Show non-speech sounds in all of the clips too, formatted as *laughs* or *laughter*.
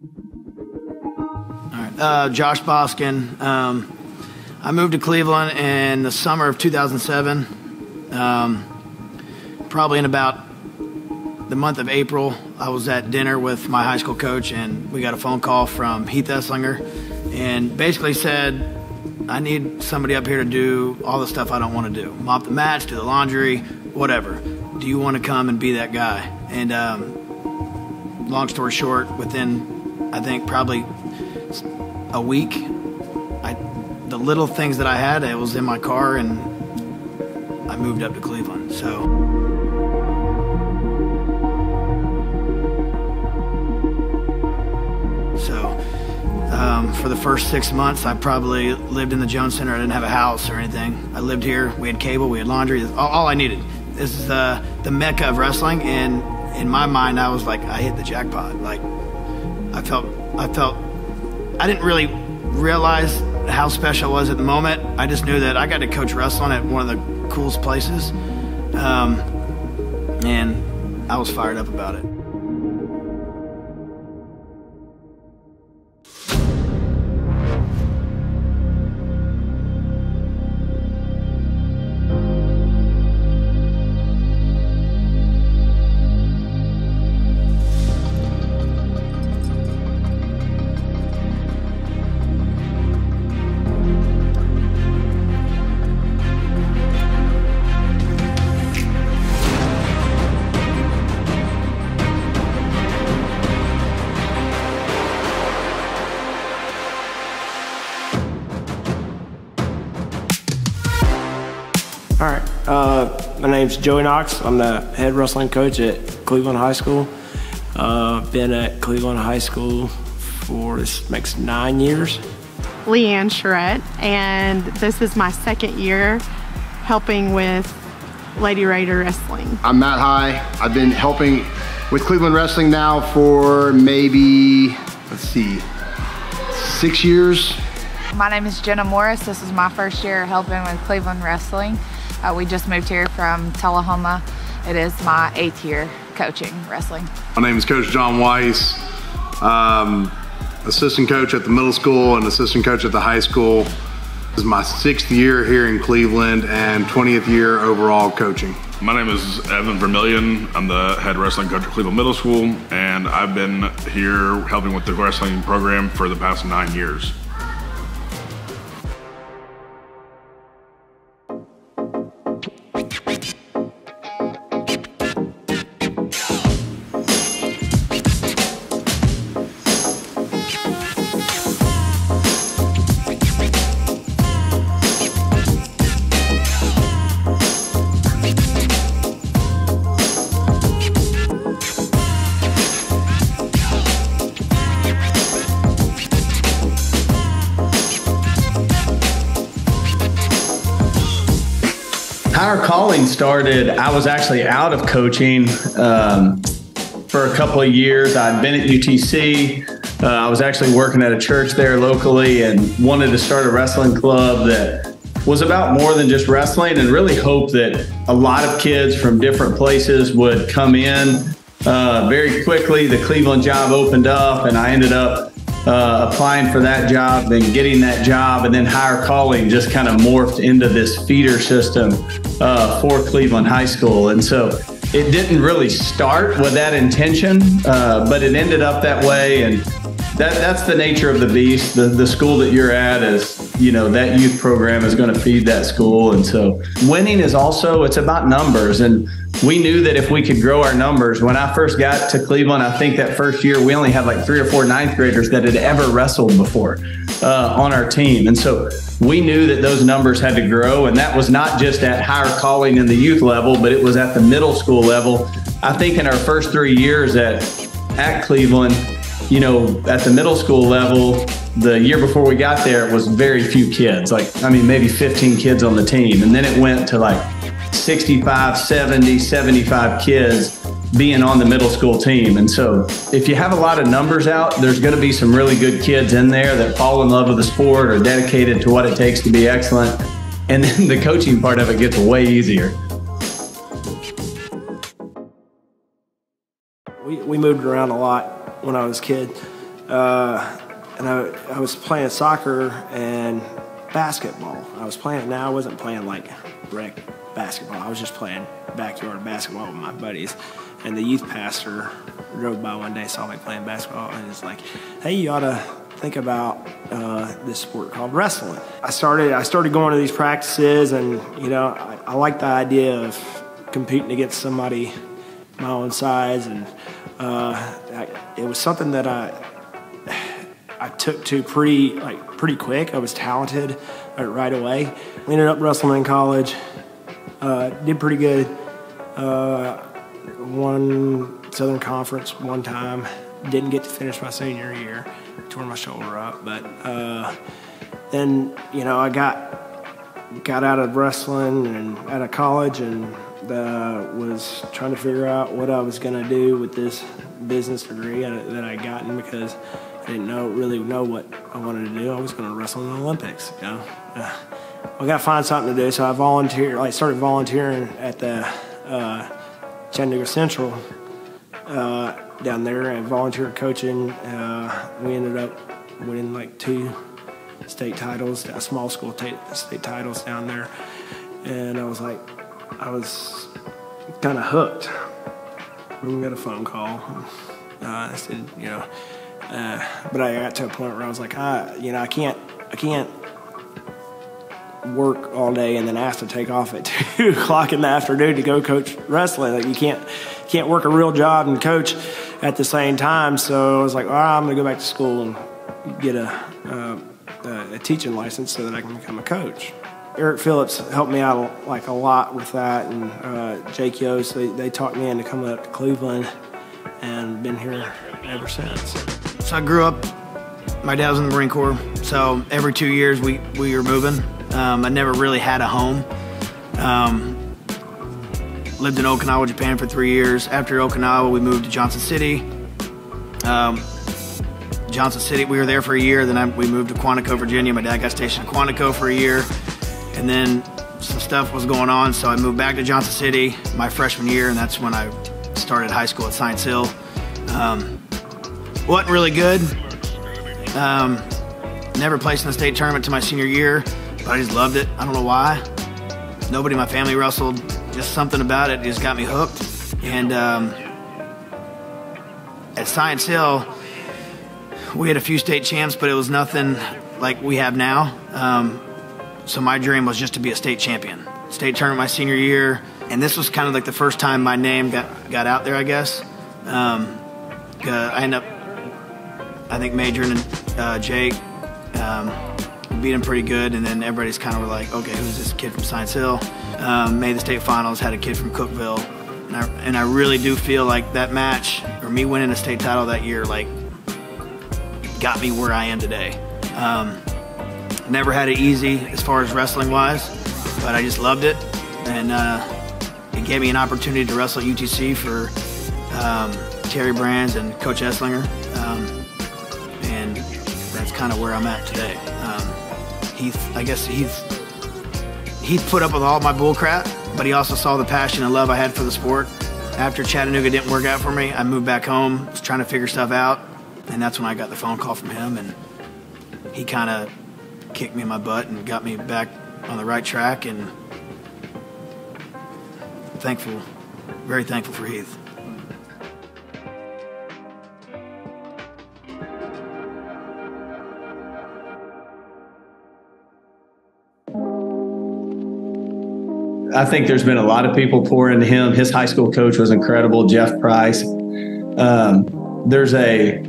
All right. Uh, Josh Boskin. Um, I moved to Cleveland in the summer of 2007. Um, probably in about the month of April, I was at dinner with my high school coach, and we got a phone call from Heath Esslinger, and basically said, I need somebody up here to do all the stuff I don't want to do mop the mats, do the laundry, whatever. Do you want to come and be that guy? And um, long story short, within I think probably a week, I, the little things that I had, it was in my car, and I moved up to Cleveland. So. Um, for the first six months, I probably lived in the Jones Center. I didn't have a house or anything. I lived here. We had cable. We had laundry. All, all I needed. This is the the mecca of wrestling, and in my mind, I was like, I hit the jackpot. Like, I felt, I felt, I didn't really realize how special it was at the moment. I just knew that I got to coach wrestling at one of the coolest places, um, and I was fired up about it. Name's Joey Knox. I'm the head wrestling coach at Cleveland High School. Uh, been at Cleveland High School for this makes nine years. Leanne Charette, and this is my second year helping with Lady Raider Wrestling. I'm Matt High. I've been helping with Cleveland Wrestling now for maybe, let's see, six years. My name is Jenna Morris. This is my first year helping with Cleveland Wrestling. Uh, we just moved here from Tullahoma. It is my eighth year coaching wrestling. My name is Coach John Weiss. Um, assistant coach at the middle school and assistant coach at the high school. This is my sixth year here in Cleveland and 20th year overall coaching. My name is Evan Vermillion. I'm the head wrestling coach at Cleveland Middle School, and I've been here helping with the wrestling program for the past nine years. Started, I was actually out of coaching um, for a couple of years. I'd been at UTC. Uh, I was actually working at a church there locally and wanted to start a wrestling club that was about more than just wrestling and really hoped that a lot of kids from different places would come in. Uh, very quickly, the Cleveland job opened up, and I ended up uh, applying for that job, then getting that job, and then higher calling just kind of morphed into this feeder system uh, for Cleveland High School. And so it didn't really start with that intention, uh, but it ended up that way. And that, that's the nature of the beast. The, the school that you're at is, you know, that youth program is going to feed that school. And so winning is also, it's about numbers. And we knew that if we could grow our numbers, when I first got to Cleveland, I think that first year we only had like three or four ninth graders that had ever wrestled before uh, on our team. And so we knew that those numbers had to grow. And that was not just at higher calling in the youth level, but it was at the middle school level. I think in our first three years at, at Cleveland, you know, at the middle school level, the year before we got there, it was very few kids. Like, I mean, maybe 15 kids on the team. And then it went to like 65, 70, 75 kids being on the middle school team. And so if you have a lot of numbers out, there's going to be some really good kids in there that fall in love with the sport or dedicated to what it takes to be excellent. And then the coaching part of it gets way easier. We, we moved around a lot when I was a kid. uh, and I, I was playing soccer and basketball. I was playing. Now I wasn't playing like rec basketball. I was just playing backyard basketball with my buddies. And the youth pastor drove by one day, saw me playing basketball, and was like, "Hey, you ought to think about uh, this sport called wrestling." I started. I started going to these practices, and you know, I, I like the idea of competing against somebody my own size, and uh, I, it was something that I I took to pretty like pretty quick. I was talented right away. We ended up wrestling in college. Uh, did pretty good. Uh, won Southern Conference one time. Didn't get to finish my senior year. Tore my shoulder up, but uh, then you know I got got out of wrestling and out of college and uh, was trying to figure out what I was going to do with this business degree that I gotten because didn't know really know what I wanted to do. I was going to wrestle in the Olympics. You know, uh, I got to find something to do. So I volunteered. I started volunteering at the uh, Chattanooga Central uh, down there and volunteer coaching. Uh, we ended up winning like two state titles, small school state titles down there, and I was like, I was kind of hooked. We got a phone call. Uh, I said, you know, uh, but I got to a point where I was like, ah, you know, I can't, I can't work all day and then ask to take off at *laughs* two o'clock in the afternoon to go coach wrestling. Like you can't, can't work a real job and coach at the same time. So I was like, all right, I'm gonna go back to school and get a, uh, a teaching license so that I can become a coach. Eric Phillips helped me out like a lot with that, and uh, Jake Yost. They, they talked me into coming up to Cleveland, and been here ever since. So I grew up. My dad was in the Marine Corps, so every two years we we were moving. Um, I never really had a home. Um, lived in Okinawa, Japan for three years. After Okinawa, we moved to Johnson City. Um, Johnson City, we were there for a year. Then I, we moved to Quantico, Virginia. My dad got stationed in Quantico for a year. And then some stuff was going on, so I moved back to Johnson City my freshman year, and that's when I started high school at Science Hill. Um, wasn't really good. Um, never placed in the state tournament to my senior year, but I just loved it. I don't know why. Nobody in my family wrestled. Just something about it just got me hooked. And um, at Science Hill, we had a few state champs, but it was nothing like we have now. Um, so my dream was just to be a state champion. State tournament my senior year, and this was kind of like the first time my name got got out there, I guess. Um, uh, I ended up, I think, majoring in uh, Jake. Um, beat him pretty good, and then everybody's kind of like, okay, who's this kid from Science Hill? Um, made the state finals, had a kid from Cookeville, and I, and I really do feel like that match, or me winning a state title that year, like got me where I am today. Um, Never had it easy as far as wrestling wise, but I just loved it. And uh, it gave me an opportunity to wrestle UTC for um, Terry Brands and Coach Esslinger. Um, and kind of where I'm at today. Um, I guess Heath, Heath put up with all my bullcrap, but he also saw the passion and love I had for the sport. After Chattanooga didn't work out for me, I moved back home, was trying to figure stuff out, and that's when I got the phone call from him, and he kind of kicked me in my butt and got me back on the right track. And thankful, very thankful for Heath. I think there's been a lot of people pour into him. His high school coach was incredible, Jeff Price. Um, there's a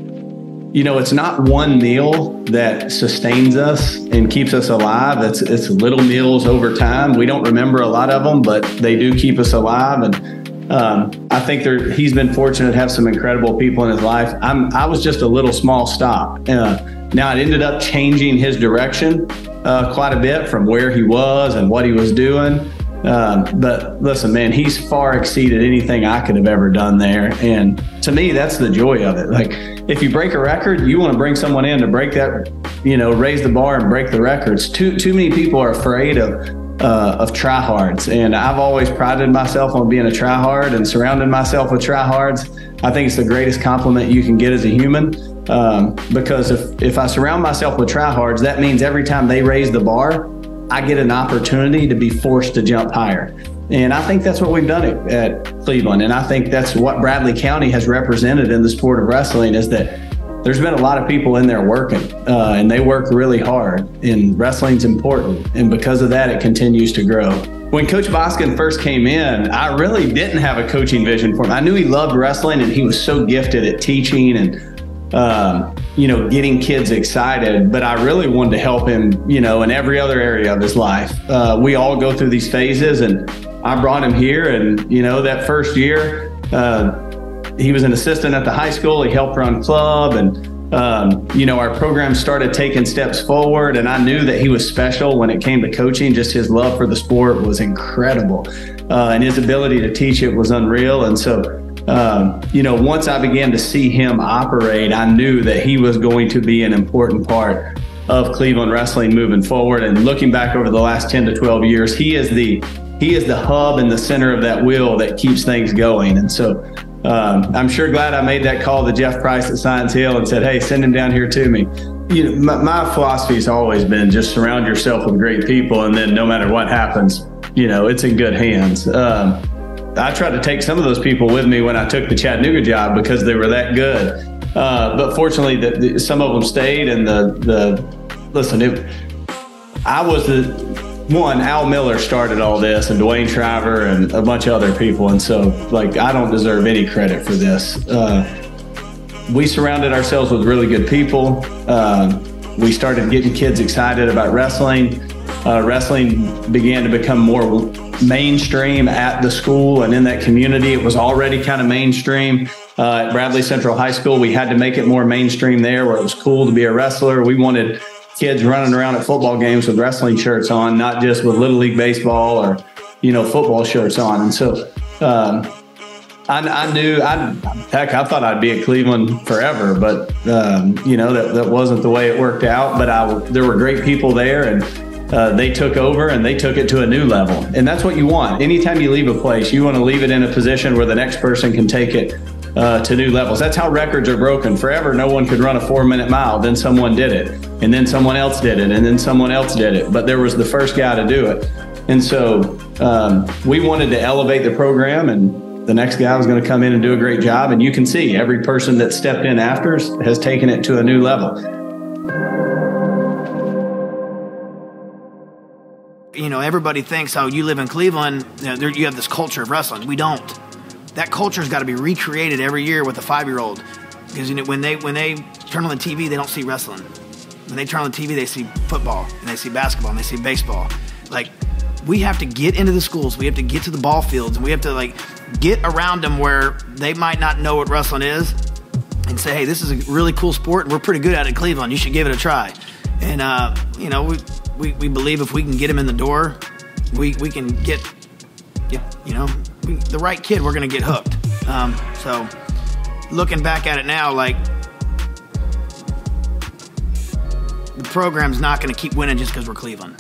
you know, it's not one meal that sustains us and keeps us alive. It's it's little meals over time. We don't remember a lot of them, but they do keep us alive. And um, I think there, he's been fortunate to have some incredible people in his life. I'm I was just a little small stop. Uh, now it ended up changing his direction uh, quite a bit from where he was and what he was doing. Um, but listen, man, he's far exceeded anything I could have ever done there. And to me, that's the joy of it. Like, if you break a record, you want to bring someone in to break that, you know, raise the bar and break the records. Too too many people are afraid of uh, of tryhards. And I've always prided myself on being a tryhard and surrounding myself with tryhards. I think it's the greatest compliment you can get as a human. Um, because if, if I surround myself with tryhards, that means every time they raise the bar, I get an opportunity to be forced to jump higher. And I think that's what we've done at, Cleveland. And I think that's what Bradley County has represented in the sport of wrestling is that there's been a lot of people in there working, uh, and they work really hard. And wrestling's important, and because of that, it continues to grow. When Coach Boskin first came in, I really didn't have a coaching vision for him. I knew he loved wrestling, and he was so gifted at teaching and um, you know getting kids excited. But I really wanted to help him, you know, in every other area of his life. Uh, we all go through these phases, and I brought him here, and you know that first year. Uh, he was an assistant at the high school. He helped run club, and um, you know our program started taking steps forward. And I knew that he was special when it came to coaching. Just his love for the sport was incredible, uh, and his ability to teach it was unreal. And so. Um, you know, once I began to see him operate, I knew that he was going to be an important part of Cleveland wrestling moving forward. And looking back over the last 10 to 12 years, he is the he is the hub and the center of that wheel that keeps things going. And so um, I'm sure glad I made that call to Jeff Price at Science Hill and said, "Hey, send him down here to me." You know, my, my philosophy has always been just surround yourself with great people, and then no matter what happens, you know, it's in good hands. Um, I tried to take some of those people with me when I took the Chattanooga job because they were that good. Uh, but fortunately, the, the, some of them stayed, and the the listen, it, I was the one, Al Miller started all this, and Dwayne Shriver, and a bunch of other people. And so, like, I don't deserve any credit for this. Uh, we surrounded ourselves with really good people. Uh, we started getting kids excited about wrestling. Uh, wrestling began to become more mainstream at the school and in that community. It was already kind of mainstream. Uh, at Bradley Central High School, we had to make it more mainstream there where it was cool to be a wrestler. We wanted kids running around at football games with wrestling shirts on, not just with little league baseball or you know football shirts on. And so um, I, I, knew I heck I thought I'd be at Cleveland forever, but um, you know that that wasn't the way it worked out. But I there were great people there and. Uh, they took over and they took it to a new level. And that's what you want. Anytime you leave a place, you want to leave it in a position where the next person can take it uh, to new levels. That's how records are broken. Forever, no one could run a four minute mile. Then someone did it, and then someone else did it, and then someone else did it. But there was the first guy to do it. And so um, we wanted to elevate the program, and the next guy was going to come in and do a great job. And you can see every person that stepped in after has taken it to a new level. You know, everybody thinks, oh, you live in Cleveland, you, know, you have this culture of wrestling. We don't that culture's got to be recreated every year with a five year old because you know, when they when they turn on the TV, they don't see wrestling. When they turn on the TV, they see football and they see basketball and they see baseball. Like we have to get into the schools, we have to get to the ball fields, and we have to like get around them where they might not know what wrestling is, and say, hey, this is a really cool sport, and we're pretty good at it in Cleveland. You should give it a try. And uh, you know, we, we we believe if we can get them in the door, we we can get, get you know the right kid, we're going to get hooked. Um, so, looking back at it now, like the program's not going to keep winning just because we're Cleveland.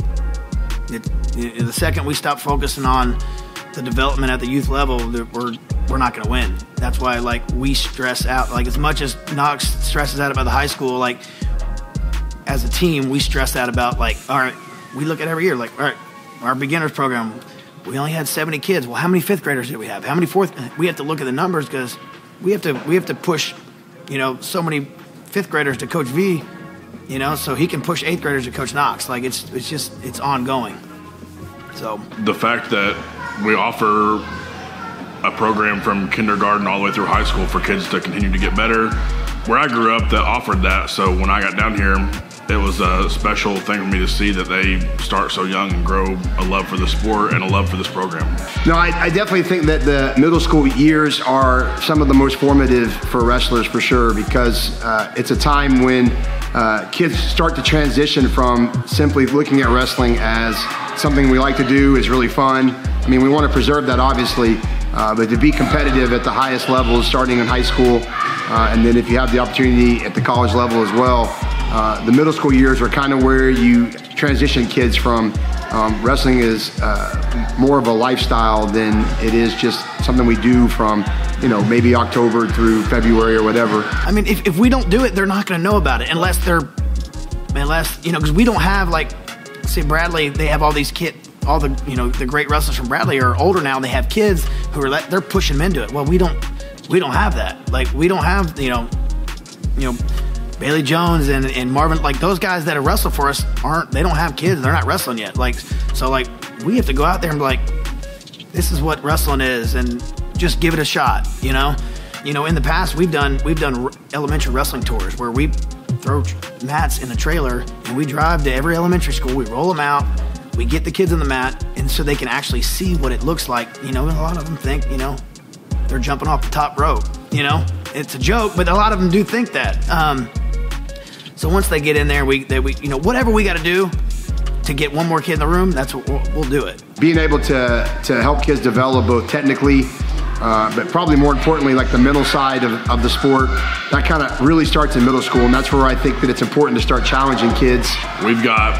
It, it, the second we stop focusing on the development at the youth level, we're we're not going to win. That's why like we stress out like as much as Knox stresses out about the high school, like as a team, we stress out about like all right, we look at every year like all right, our beginners program we only had 70 kids. Well, how many fifth graders did we have? How many fourth? We have to look at the numbers because we have to we have to push, you know, so many fifth graders to Coach V, you know, so he can push eighth graders to Coach Knox. Like it's it's just it's ongoing. So the fact that we offer a program from kindergarten all the way through high school for kids to continue to get better. Where I grew up, that offered that. So when I got down here, it was a special thing for me to see that they start so young and grow a love for the sport and a love for this program. No, I, I, definitely think that the middle school years are some of the most formative for wrestlers for sure because uh, it's a time when uh, kids start to transition from simply looking at wrestling as something we like to do is really fun. I mean, we want to preserve that obviously, uh, but to be competitive at the highest levels, starting in high school, uh, and then if you have the opportunity at the college level as well, uh, the middle school years are kind of where you transition kids from Um, wrestling is uh, more of a lifestyle than it is just something we do from, you know, maybe October through February or whatever. I mean, if, if we don't do it, they're not going to know about it unless they're, unless, you know, because we don't have, like, say, Bradley, they have all these kid, all the, you know, the great wrestlers from Bradley are older now they have kids who are, they're pushing them into it. Well, we don't, we don't have that. Like, we don't have, you know, you know, Bailey Jones and, and Marvin, like those guys that have wrestled for us aren't, they don't have kids. They're not wrestling yet. Like, so like we have to go out there and be like, this is what wrestling is and just give it a shot, you know? You know, in the past we've done, we've done elementary wrestling tours where we throw mats in a trailer and we drive to every elementary school. We roll them out. We get the kids on the mat and so they can actually see what it looks like. You know, a lot of them think, you know, they're jumping off the top rope, you know? It's a joke, but a lot of them do think that. Um, so once they get in there, we, they, we you know, whatever we got to do to get one more kid in the room, that's what we'll, we'll do it. Being able to, to help kids develop both technically, uh, but probably more importantly, like the mental side of, of the sport, that kind of really starts in middle school. And that's where I think that it's important to start challenging kids. We've got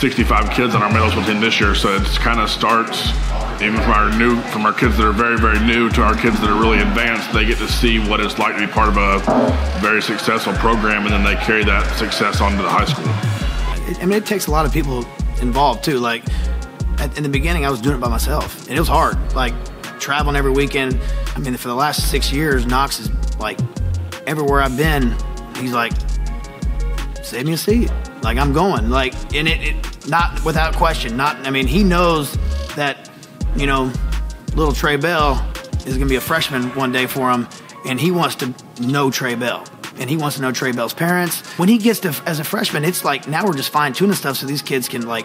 65 kids on our middle school team this year, so it kind of starts even from our new from our kids that are very very new to our kids that are really advanced they get to see what it's like to be part of a very successful program and then they carry that success on to the high school i mean it takes a lot of people involved too like at, in the beginning i was doing it by myself and it was hard like traveling every weekend i mean for the last six years knox is like everywhere i've been he's like save me a seat like i'm going like and it, it not without question not i mean he knows that you know, little Trey Bell is going to be a freshman one day for him, and he wants to know Trey Bell. And he wants to know Trey Bell's parents. When he gets to as a freshman, it's like now we're just fine tuning stuff so these kids can like,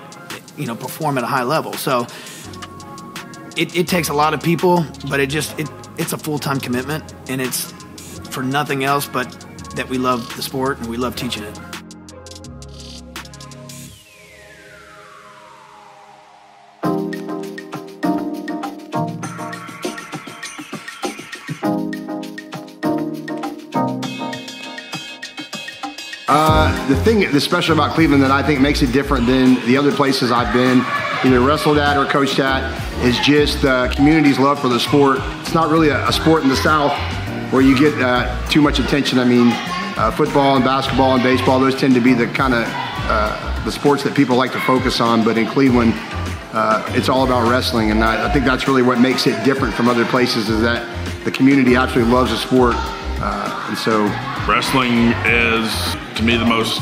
you know, perform at a high level. So it, it takes a lot of people, but it just it it's a full time commitment, and it's for nothing else but that we love the sport and we love teaching it. Uh, the thing that's special about Cleveland that I think makes it different than the other places I've been, either wrestled at or coached at, is just the community's love for the sport. It's not really a, a sport in the South where you get uh, too much attention. I mean, uh, football and basketball and baseball, those tend to be the kind of uh, the sports that people like to focus on. But in Cleveland, uh, it's all about wrestling, and I, I, think that's really what makes it different from other places. Is that the community absolutely loves the sport, uh, and so wrestling is to me the most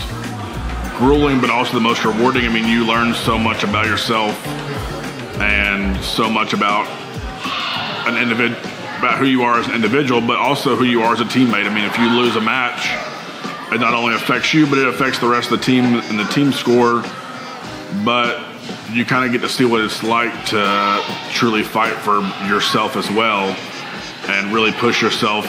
grueling but also the most rewarding. I mean, you learn so much about yourself and so much about an individual about who you are as an individual, but also who you are as a teammate. I mean, if you lose a match, it not only affects you, but it affects the rest of the team and the team score. But you kind of get to see what it's like to truly fight for yourself as well and really push yourself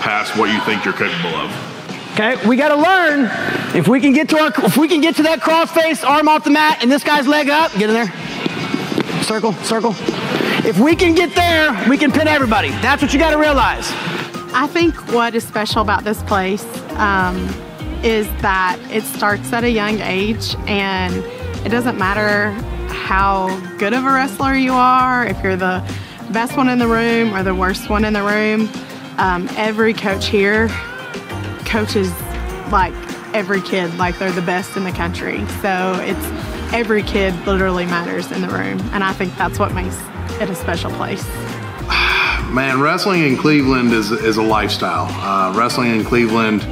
past what you think you're capable of. Okay, we got to learn if we can get to our if we can get to that cross face, arm off the mat, and this guy's leg up. Get in there. Circle, circle. If we can get there, we can pin everybody. That's what you got to realize. I think what is special about this place um, is that it starts at a young age, and it doesn't matter how good of a wrestler you are, if you're the best one in the room or the worst one in the room. Um, every coach here coaches like every kid like they're the best in the country. So it's every kid literally matters in the room. And I think that's what makes it a special place. *sighs* Man, wrestling in Cleveland is, is a lifestyle. Uh, wrestling in Cleveland,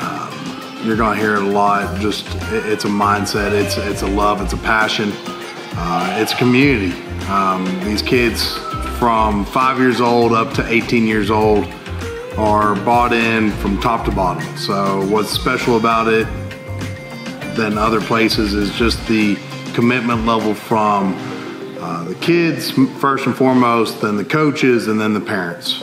um, you're to hear it a lot. Just it, it's a mindset, it's, it's a love, it's a passion, uh, it's community. Um, these kids from five years old up to 18 years old are bought in from top to bottom. So what's special about it than other places is just the commitment level from uh, the kids first and foremost, then the coaches, and then the parents.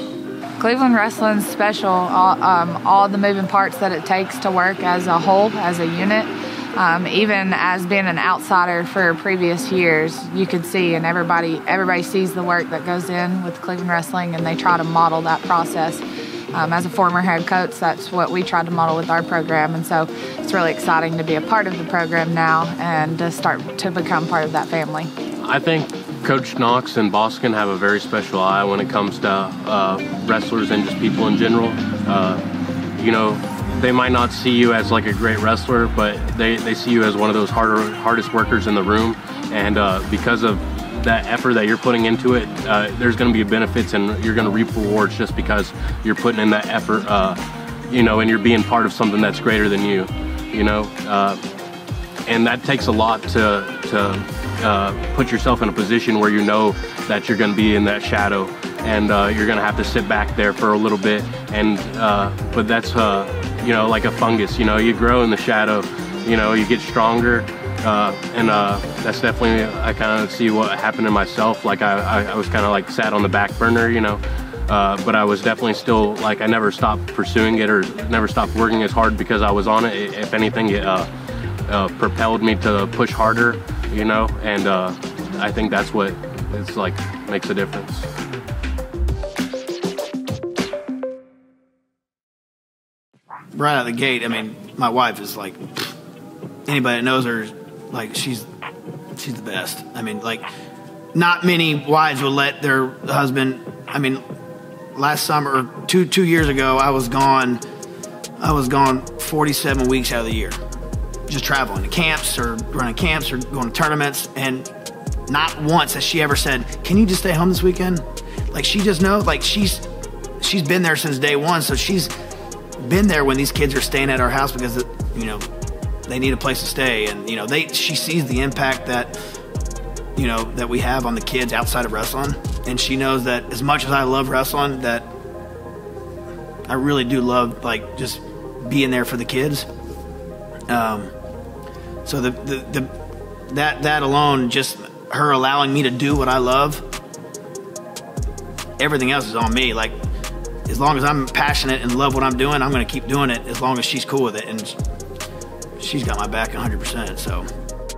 Cleveland Wrestling's special. All, um, all the moving parts that it takes to work as a whole, as a unit. Um, even as being an outsider for previous years, you could see, and everybody everybody sees the work that goes in with Cleveland Wrestling, and they try to model that process Um, as a former head coach, that's what we tried to model with our program, and so it's really exciting to be a part of the program now and to start to become part of that family. I think Coach Knox and Boskin have a very special eye when it comes to uh, wrestlers and just people in general. Uh, you know, they might not see you as like a great wrestler, but they, they see you as one of those harder, hardest workers in the room. And uh, because of that effort that you're putting into it, uh, there's going to be benefits and you're going to reap rewards just because you're putting in that effort, uh, you know, and you're being part of something that's greater than you, you know. Uh, and that takes a lot to, to uh, put yourself in a position where you know that you're going to be in that shadow and uh, you're going to have to sit back there for a little bit. And uh, but that's you know like a fungus. You know, you grow in the shadow. You know, you get stronger uh, and uh, that's definitely I kind of see what happened to myself. Like I, I, I was kind of like sat on the back burner, you know. Uh, but I was definitely still like I never stopped pursuing it or never stopped working as hard because I was on it. If anything, it uh, uh, propelled me to push harder, you know. And uh, I think that's what it's like makes a difference. Right out of the gate, I mean, my wife is like anybody that knows her like she's she's the best. I mean, like not many wives will let their husband. I mean, last summer, two two years ago, I was gone. I was gone 47 weeks out of the year, just traveling to camps or running camps or going to tournaments, and not once has she ever said, "Can you just stay home this weekend?" Like she just knows. Like she's she's been there since day one, so she's been there when these kids are staying at our house because you know they need a place to stay, and you know they she sees the impact that you know that we have on the kids outside of wrestling, and she knows that as much as I love wrestling, that I really do love like just being there for the kids. Um, so the, the the that that alone, just her allowing me to do what I love, everything else is on me. Like as long as I'm passionate and love what I'm doing, I'm going to keep doing it as long as she's cool with it. And she's got my back 100%. So.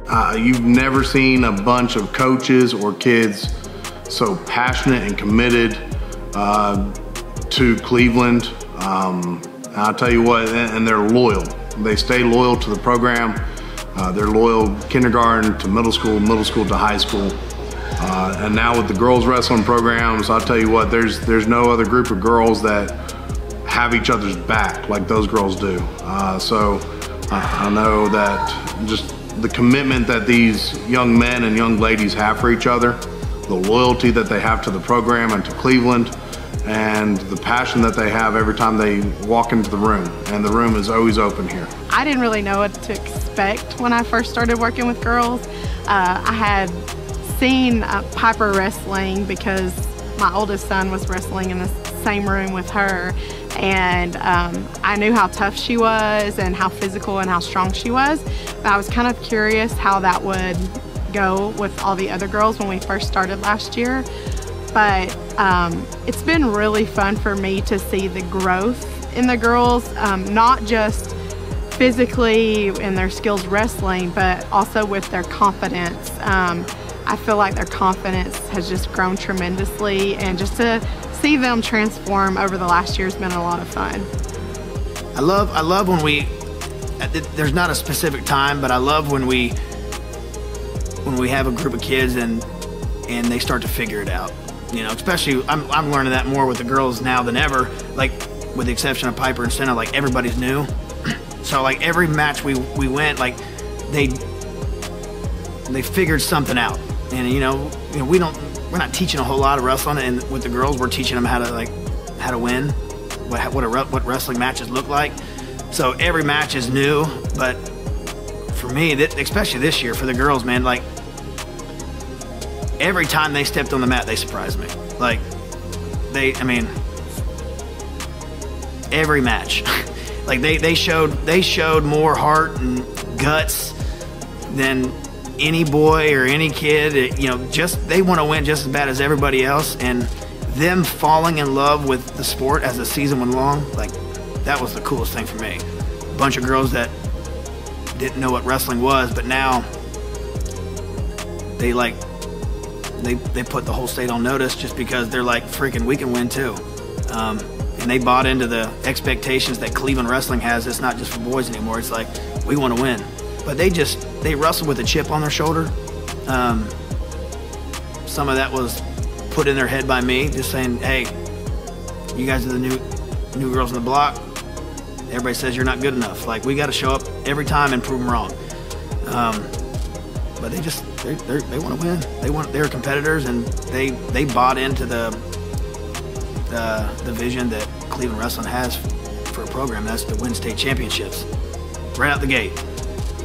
Uh, you've never seen a bunch of coaches or kids so passionate and committed uh, to Cleveland. Um, I'll tell you what, and they're loyal. They stay loyal to the program. Uh, they're loyal kindergarten to middle school, middle school to high school. Uh, and now with the girls wrestling programs, I'll tell you what, there's there's no other group of girls that have each other's back like those girls do. Uh, so I know that just the commitment that these young men and young ladies have for each other, the loyalty that they have to the program and to Cleveland, and the passion that they have every time they walk into the room. And the room is always open here. I didn't really know what to expect when I first started working with girls. Uh, I had seen uh, Piper wrestling because my oldest son was wrestling in the same room with her and um, I knew how tough she was and how physical and how strong she was. But I was kind of curious how that would go with all the other girls when we first started last year. But um, it's been really fun for me to see the growth in the girls, um, not just physically in their skills wrestling, but also with their confidence. Um, I feel like their confidence has just grown tremendously, and just to see them transform over the last year has been a lot of fun. I love I love when we uh, there's not a specific time, but I love when we when we have a group of kids and and they start to figure it out. You know, especially I'm I'm learning that more with the girls now than ever. Like with the exception of Piper and Senna, like everybody's new. *clears throat* so like every match we we went, like they they figured something out. And you know, you know we don't we're not teaching a whole lot of wrestling, and with the girls, we're teaching them how to like how to win, what what, a, what wrestling matches look like. So every match is new, but for me, especially this year for the girls, man, like every time they stepped on the mat, they surprised me. Like they, I mean, every match, *laughs* like they they showed they showed more heart and guts than any boy or any kid, you know, just they want to win just as bad as everybody else, and them falling in love with the sport as the season went along, like that was the coolest thing for me. A bunch of girls that didn't know what wrestling was, but now they like they they put the whole state on notice just because they're like freaking we can win too, um, and they bought into the expectations that Cleveland wrestling has. It's not just for boys anymore. It's like we want to win, but they just they wrestled with a chip on their shoulder. Um, some of that was put in their head by me, just saying, "Hey, you guys are the new new girls in the block. Everybody says you're not good enough. Like we got to show up every time and prove them wrong." Um, but they just they they want to win. They want they're competitors and they they bought into the the, the vision that Cleveland Wrestling has for a program. That's to win state championships right out the gate.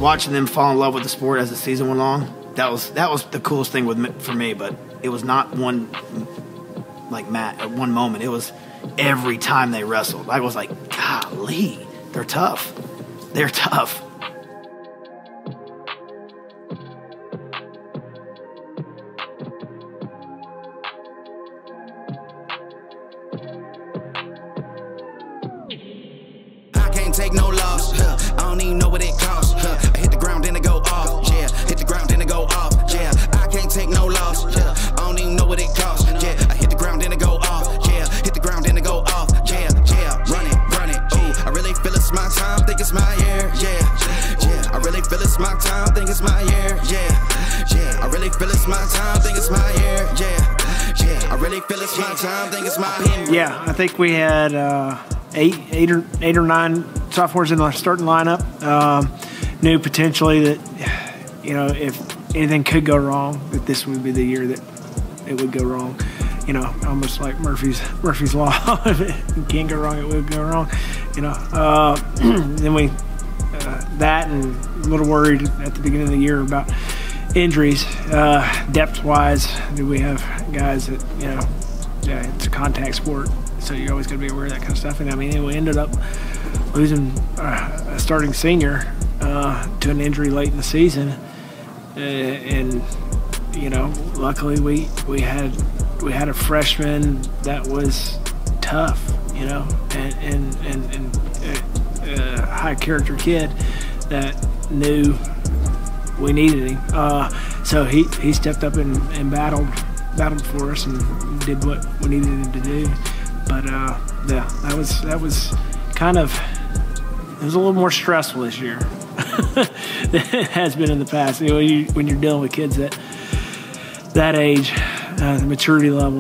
Watching them fall in love with the sport as the season went along, that was that was the coolest thing with for me. But it was not one like Matt at one moment. It was every time they wrestled. I was like, golly, they're tough. They're tough. Yeah, I think we had uh, eight, eight or eight or nine sophomores in the starting lineup. Um, knew potentially that you know if anything could go wrong, that this would be the year that it would go wrong. You know, almost like Murphy's Murphy's law. *laughs* it can go wrong, it would go wrong. You know, uh, *clears throat* then we uh, that and a little worried at the beginning of the year about injuries, uh, depth wise. Do we have guys that you know? Yeah, it's a contact sport, so you're always going to be aware of that kind of stuff. And I mean, we ended up losing uh, a starting senior uh, to an injury late in the season, uh, and you know, luckily we we had we had a freshman that was tough, you know, and and and, and a, a high character kid that knew we needed him. Uh, so he, he stepped up and, and battled battled for us and did what we needed him to do. But uh, yeah, that was that was kind of it was a little more stressful this year *laughs* than it has been in the past. You know, you, when you're dealing with kids that that age, uh, the maturity level,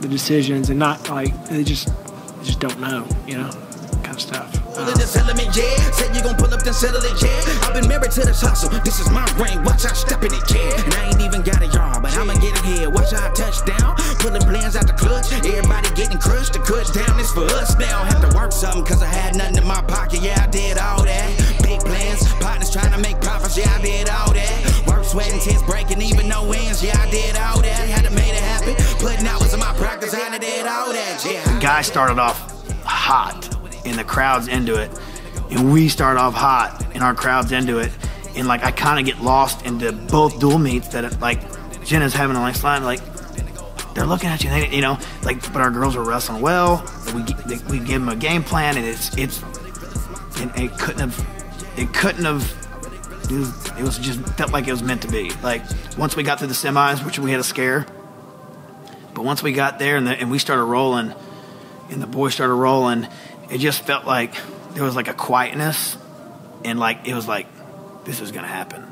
the decisions, and not like they just they just don't know, you know, kind of stuff. Pull this element, yeah. Said you gon' pull up, then settle it, yeah. I've been married to this hustle. This is my ring. Watch I step in it, yeah. And I ain't even got a yard, but I'ma get it here. Watch I touch down. Pulling plans out the clutch. Everybody getting crushed. The cut down is for us now. Have to work something, cause I had nothing in my pocket. Yeah, I did all that. Big plans. Partners trying to make profits. Yeah, I did all that. Work, sweat, and tears breaking, even no wins. Yeah, I did all that. Had to make it happen. Putting hours in my practice. I did all that. Yeah. The guy started off hot and the crowd's into it. And we start off hot and our crowd's into it. And like I kind of get lost into both dual meets that like Jenna's having a nice line like they're looking at you, they, you know, like but our girls are wrestling well. We they, we give them a game plan, and it's it's and it couldn't have it couldn't have it was, it was just felt like it was meant to be. Like once we got to the semis, which we had a scare, but once we got there and, the, and we started rolling, and the boys started rolling, it just felt like there was like a quietness, and like it was like this is gonna happen.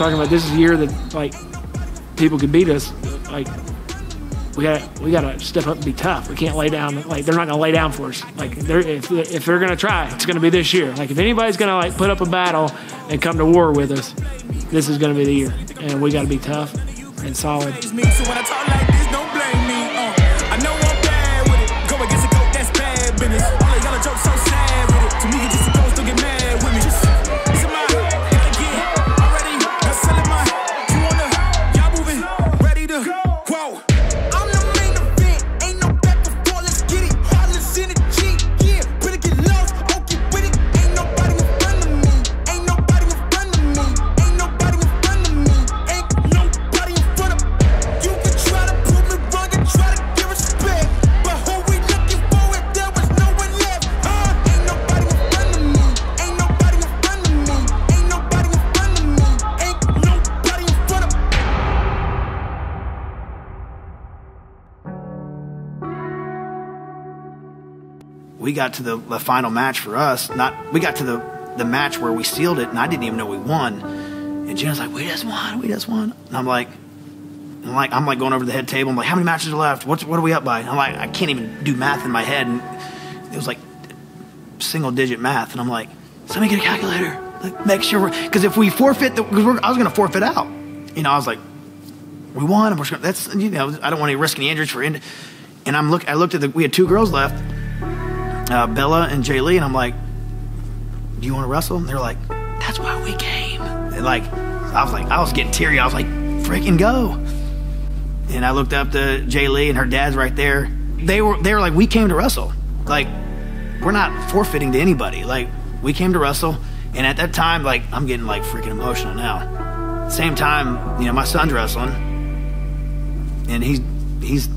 Talking about this is a year that like people could beat us. Like we got we got to step up and be tough. We can't lay down. Like they're not going to lay down for us. Like they're, if if they're going to try, it's going to be this year. Like if anybody's going to like put up a battle and come to war with us, this is going to be the year, and we got to be tough and solid. We got to the, the final match for us. Not we got to the the match where we sealed it, and I didn't even know we won. And Jenna's like, "We just won, we just won." And I'm like, I'm like, I'm like going over to the head table. I'm like, "How many matches are left? What's what are we up by?" I'm like, I can't even do math in my head, and it was like single digit math. And I'm like, "Somebody get a calculator, like make sure we're because if we forfeit, the, cause I was gonna forfeit out." You know, I was like, "We won, we're just gonna, that's you know, I don't want to risk any injuries for." In- and I'm look, I looked at the, we had two girls left uh, Bella and Jay Lee, and I'm like, "Do you want to wrestle?" And they're like, "That's why we came." And like, I was like, I was getting teary. I was like, "Freaking go!" And I looked up to Jay Lee, and her dad's right there. They were they were like, "We came to wrestle. Like, we're not forfeiting to anybody. Like, we came to wrestle." And at that time, like, I'm getting like freaking emotional now. Same time, you know, my son's wrestling, and he's he's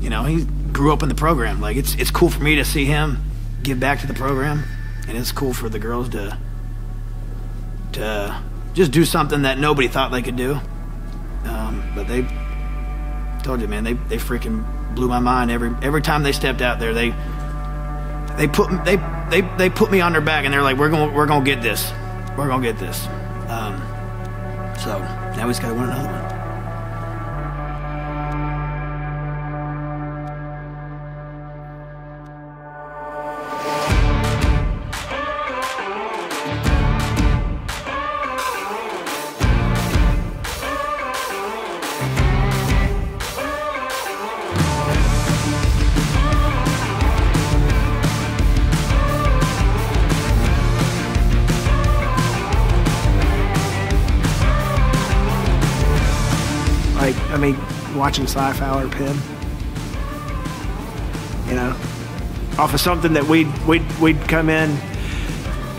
you know, he grew up in the program. Like it's it's cool for me to see him give back to the program, and it's cool for the girls to to just do something that nobody thought they could do. Um, but they told you, man, they they freaking blew my mind every every time they stepped out there. They they put they they they put me on their back, and they're like, we're gonna we're gonna get this, we're gonna get this. Um, so now we just gotta win another one. I mean, watching Cy Fowler pin, you know, off of something that we'd we'd we'd come in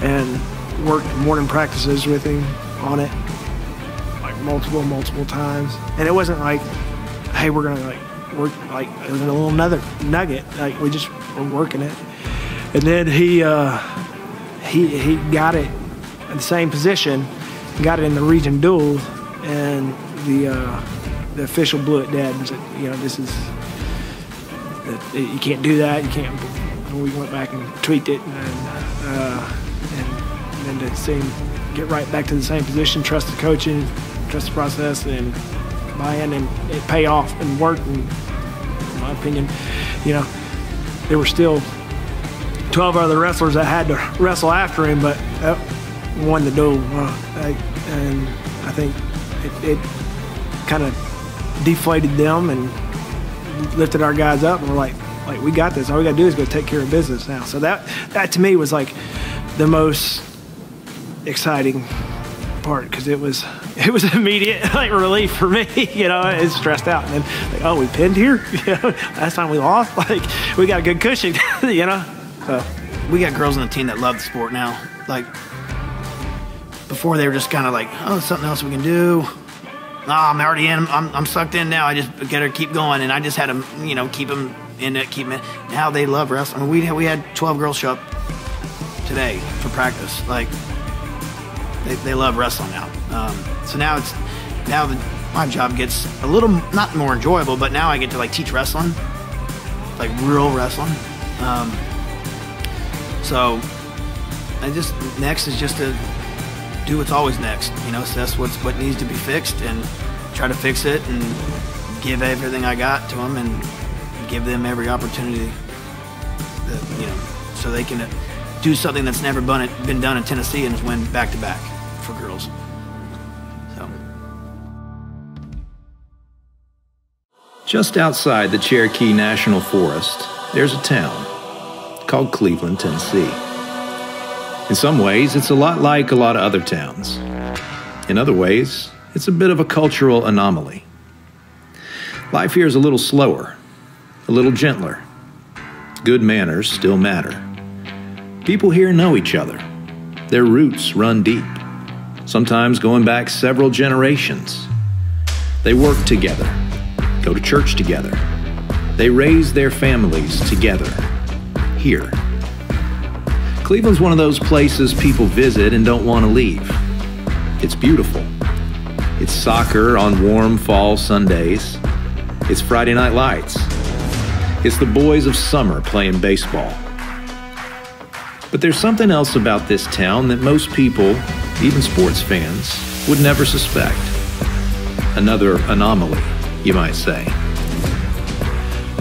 and work morning practices with him on it, like multiple multiple times, and it wasn't like, hey, we're gonna like work like it was a little another nugget, like we just were working it, and then he uh, he he got it in the same position, got it in the region duels, and the uh, the official blew it dead and said, you know, this is you can't do that. You can't. And we went back and tweaked it, and uh, and then to see him get right back to the same position, trust the coaching, trust the process, and buy in and it pay off and work. And in my opinion, you know, there were still 12 other wrestlers that had to wrestle after him, but that won the duel. Uh, I, and I think it, it kind of deflated them and lifted our guys up, and we're like, like we got this. All we got to do is go take care of business now. So that that to me was like the most exciting part because it was *laughs* it was immediate *laughs* like relief for me. *laughs* You know, it's stressed out, and then like, oh, we pinned here. Last time we lost, like we got a good cushion. You know, so we got girls on the team that love the sport now. Like before, they were just kind of like, "Oh, something else we can do." No, I'm already in. I'm, I'm sucked in now. I just gotta keep going, and I just had to, you know, keep them in it, keep them. In. Now they love wrestling. We we had 12 girls show up today for practice. Like they, they love wrestling now. Um, so now it's now the, my job gets a little not more enjoyable, but now I get to like teach wrestling, like real wrestling. Um, so I just next is just to do what's always next. You know, assess what's what needs to be fixed and try to fix it and give everything I got to them and give them every opportunity that, you know, so they can uh, do something that's never been, done in Tennessee and win back to back for girls. So. Just outside the Cherokee National Forest, there's a town called Cleveland, Tennessee. In some ways, it's a lot like a lot of other towns. In other ways, it's a bit of a cultural anomaly. Life here is a little slower, a little gentler. Good manners still matter. People here know each other. Their roots run deep, sometimes going back several generations. They work together, go to church together. They raise their families together, here. Cleveland's one of those places people visit and don't want to leave. It's beautiful. It's soccer on warm fall Sundays. It's Friday night lights. It's the boys of summer playing baseball. But there's something else about this town that most people, even sports fans, would never suspect. Another anomaly, you might say.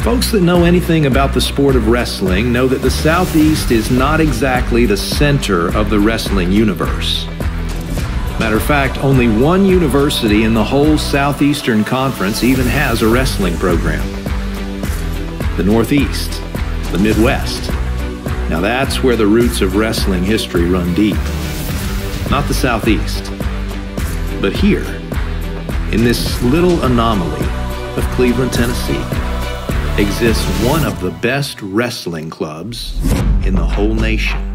Folks that know anything about the sport of wrestling know that the Southeast is not exactly the center of the wrestling universe. Matter of fact, only one university in the whole Southeastern Conference even has a wrestling program. The Northeast, the Midwest. Now that's where the roots of wrestling history run deep. Not the Southeast, but here, in this little anomaly of Cleveland, Tennessee exists one of the best wrestling clubs in the whole nation.